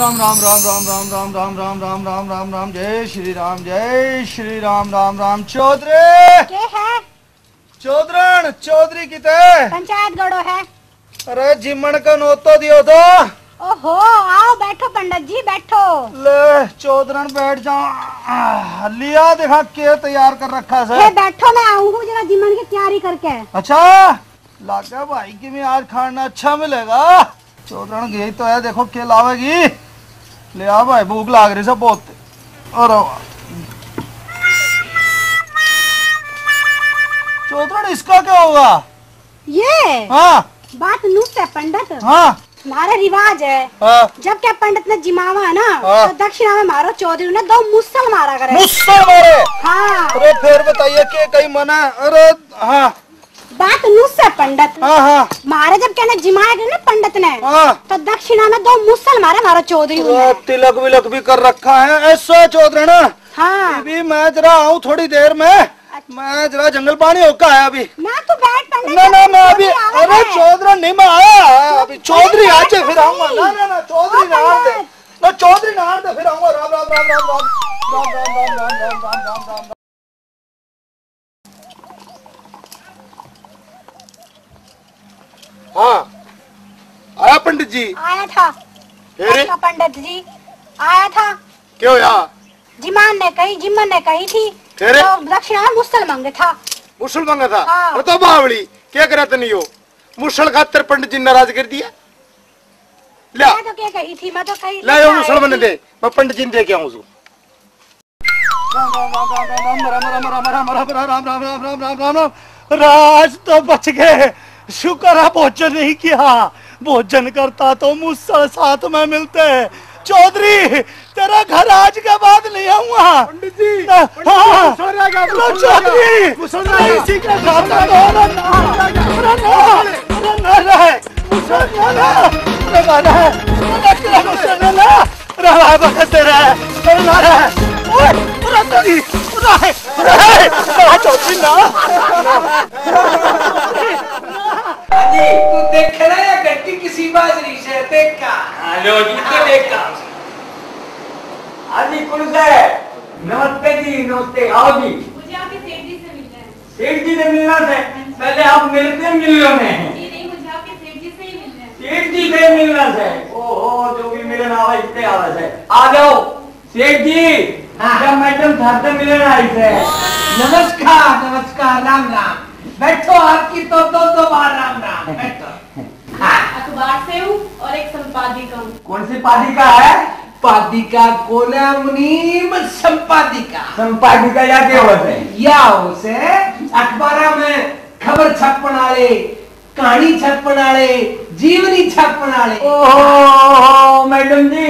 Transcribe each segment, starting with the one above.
राम राम राम राम राम राम राम राम राम राम राम राम जय श्री राम जय श्री राम राम राम चौधरी चौधरण चौधरी किते पंचायत गड़ो है अरे जिमण का नोट तो दियो तो ओहो आओ बैठो पंडित जी बैठो ले चौधरण बैठ जाओ लिया देखा के तैयार कर रखा हे बैठो मैं आऊँगा जरा जिमन की तैयारी करके अच्छा लागा भाई की भी आज खाना अच्छा मिलेगा चौधरण गई तो है देखो के लावेगी ले आ भाई भूख लाग रही सब बहुत। और चौधरण इसका क्या होगा? ये? हाँ। बात नुस है पंडित। हाँ। हमारा रिवाज है। हाँ। जब क्या पंडित ने जिमावा है ना हाँ। तो दक्षिणा में मारो चौधरी ने दो मुसल मारा करे। मुझसे मारे? हाँ। अरे फिर बताइए कि कहीं मना? अरे है। पंडित हाँ हाँ मारे जब कहने जिमाया गया ना पंडित ने हाँ तो दक्षिणा में दो मुसल मारे मारो चौधरी तिलक विलक भी कर रखा है ऐसा चौधरण हाँ भी मैं जरा आऊँ थोड़ी देर में मैं जरा जंगल पानी होकर आया अभी मैं तो बैठ पंडित ना ना मैं अभी चौधरी अरे चौधरी नहीं मैं आया अभी चौधरी आज फिर आऊँगा ना ना ना चौधरी हाँ, नहार ना चौधरी दे फिर आऊँगा राम राम राम राम राम राम राम राम राम राम राम राम राम हाँ आया पंडित जी आया था अरे अच्छा, पंडित जी आया था क्यों यहाँ जिमान ने कही जिमन ने कही थी तो दक्षिणा मुसल मांगे था मुसल मांगा था हाँ। तो बावड़ी क्या करा था नहीं हो मुसल खातर पंडित जी नाराज़ कर दिया ले मैं तो क्या कही थी मैं तो कही ले यो मुसल बने दे मैं पंडित जी ने दे के आऊँ उसको राम राम राम राम राम राम राम राम राम राम राम राम राम राम राम राम राम राम राज तो बच गए शुक्र है भोजन नहीं किया। भोजन करता तो मुझसे साथ में मिलते। चौधरी तेरा घर आज के बाद नहीं आऊँगा। चौधरी। चौधरी ना। तू देख रहा गट्टी किसी बाजरी से देखा। हेलो जी तो देखा। हाँ जी पुलिस है? नमस्ते जी नमस्ते। आओ जी। मुझे आपके सेठ जी से मिलना है। सेठ जी से मिलना है? पहले आप मिलते हैं मिल लो में जी नहीं मुझे आपके सेठ जी से ही मिलना है। सेठ जी से मिलना है। ओहो जो भी मिलन आवा इतने आवाज़ है। आ जाओ। सेठ जी जब मैडम था से मिलन आई से नमस्कार नमस्कार राम राम। बैठो आपकी तो दो दो बार राम राम। बैठो। अखबार से हूँ और एक संपादिका हूँ। कौन सी पार्टी का है? पादिका कोना मुनीम संपादिका। संपादिका या के होते या उसे अखबारा में खबर छपण वाले कहानी छपण वाले जीवनी छपण वाले ओहो मैडम जी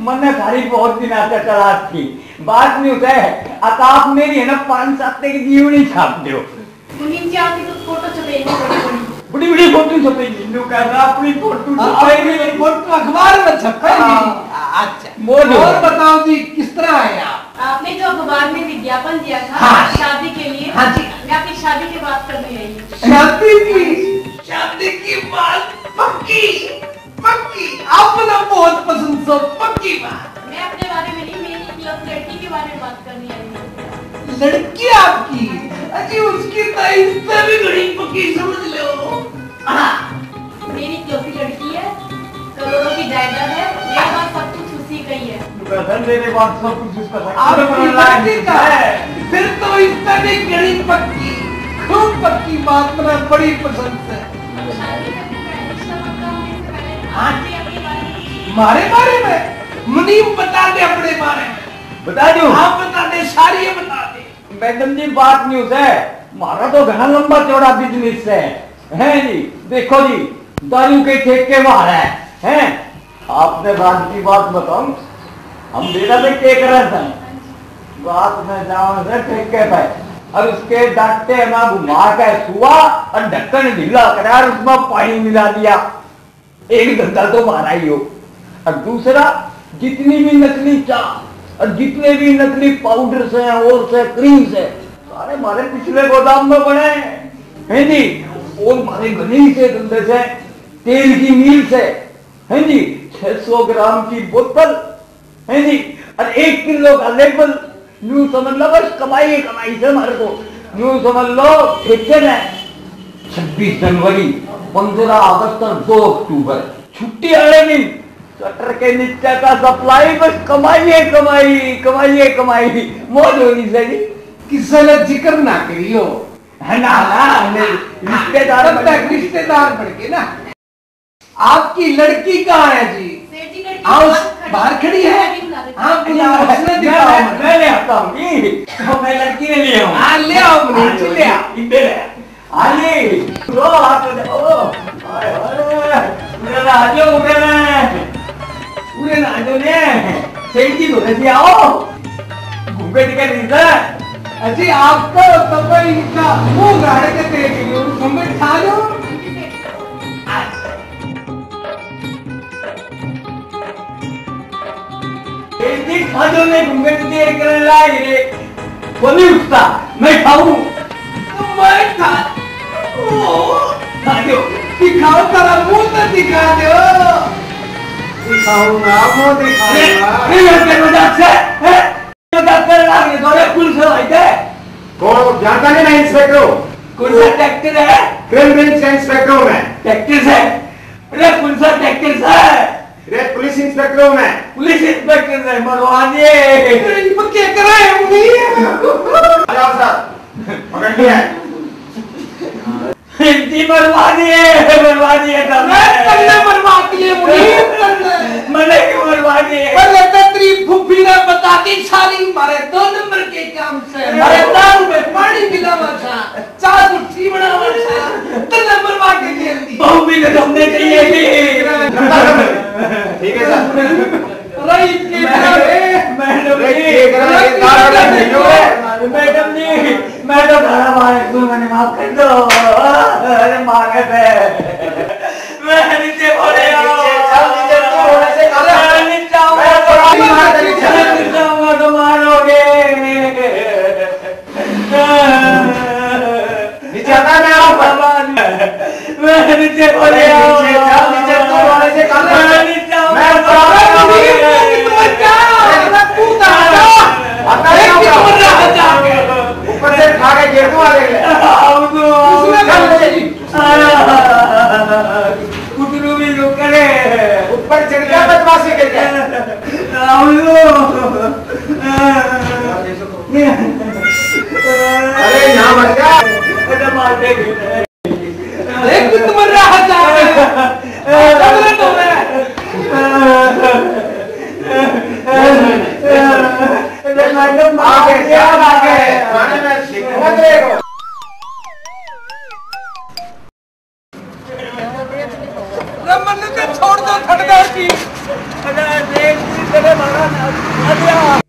मैंने थारी बहुत दिन आता तलाश थी। बात नहीं होता है। अब आप मेरी है ना पाँच सात की जीवनी छाप दो। मुनीम जी आपकी तो फ़ोटो छपेगी बड़ी बड़ी फ़ोटो छपे हिंदू का ना अपनी फ़ोटो छपाएगी रिपोर्ट तो अखबार में छपेगी हाँ। अच्छा। बोलो। और बताओ जी किस तरह है आप? आपने जो अखबार में विज्ञापन दिया था हाँ। शादी के लिए हाँ जी। मैं आपकी शादी की बात करने आई हूँ शादी की? शादी की बात? पक्की? पक्की। आपने बहुत पसंद सो पक्की बात। मैं अपने बारे में नहीं मेरी क्लब लड़की के बारे में बात करने आई हूँ। लड़की आपकी? अजी उसकी तो इससे भी बड़ी पक्की समझ जायदाद है मेरे पास सब कुछ उसी का ही है। कसम देने बाद सब कुछ उसका आपकी लड़की का? है फिर तो भी बड़ी पक्की खूब पक्की बात मेरा बड़ी पसंद है हाँ। अपने बारे में? कुछ हमारे बारे में मुनीम बता दे अपने बारे में। बता दो? आप बता दे सारी बता दे। मैडम जी बात न्यूज़ है। हमारा तो घना लंबा चौड़ा बिज़नेस है। है जी देखो जी दारू के ठेके मार है। हैं? आपने बात की बात बताऊँ, हम डेरा में के कर रहे थे रात में जाओ से ठेके पे और उसके डंटे में घुमा के सुआ और ढक्कन ढीला करा और उसमें पानी मिला दिया। एक धंधा तो मारा ही हो। और दूसरा, जितनी भी नकली चाह और जितने भी नकली पाउडर से, और से क्रीम से, सारे मारे पिछले गोदाम में बने हैं। जी? और मारे गनी से धंधे से, तेल की मील से। हैं जी? 600 ग्राम की बोतल है जी और एक किलो का लेबल। न्यू समझ लो बस कमाई है कमाई से हमारे को। न्यू समझ लो ठेके है छब्बीस जनवरी पंद्रह अगस्त और दो अक्टूबर। छुट्टी वाले दिन स्वेटर के नीचे का सप्लाई बस कमाई है कमाई कमाई है कमाई मौज होनी चाहिए किसी ने ज़िक्र ना करियो है। ना ना रिश्तेदार रिश्तेदार बढ़ के ना। आपकी लड़की कहाँ है जी? जी हाँ उस बाहर खड़ी है। हाँ उसने मैं ले आता हूँ। ये, तो मैं लड़की ने ले आऊँ हाँ। ले आओ जी ले आओ। इधर है आली हाथ में ओ हाय हाय उधर आ जाओ उधर उधर आ जाओ ने। सेठ जी बोले जी आओ। घूमे टिका रीजन अजी आपका तो कोई इनका मुँह गाड़ के घूमे कर लाई रे वो नहीं उठता मैं खाऊं मैं खा ओ खा दिखाओ तेरा मुँह तो दिखा दो दिखाऊँगा मुँह दिखाऊँगा ये ये मज़ाक से हैं मज़ाक कर रहा है थोड़े पुलिस है क्या कौन जानता नहीं मैं इंस्पेक्टर हूँ कौन सा ट्रैक्टर है क्राइम ब्रांच का इंस्पेक्टर हूँ मैं ट्रैक्टर से अरे कौन सा ट्रैक्टर से रे पुलिस इंस्पेक्टर हूँ मैं पुलिस इंस्पेक्टर से मरवा दिए पक्के कराए है हेलो सर पकड़ लिया है बर्बादी है बर्बादी है तन्ने दिए मुनीम तन्ने मैंने क्यों बर्बादी है पहले तेरी फुफी ने बता दी सारी मारे दो नंबर के काम से मारे दाल में पानी मिलावा था चाय मुट्ठी बनावा था तन्ने मरवा के खेल दी बहू भी तो हमने चाहिए थी ठीक है सर रही के घरे मैडम जी मैं तो मैंने माफ़ कर दो। अरे मारे थे के दूँ आगे उसने चल, कहा भी लोग करे ऊपर चढ़ गया बदमाशी कर गया अरे यहाँ मत जा एक भी तुम रहा जाके कमरे तो मैं छोड़ दो खड़दार जी अरे देख तेरे मारा अरे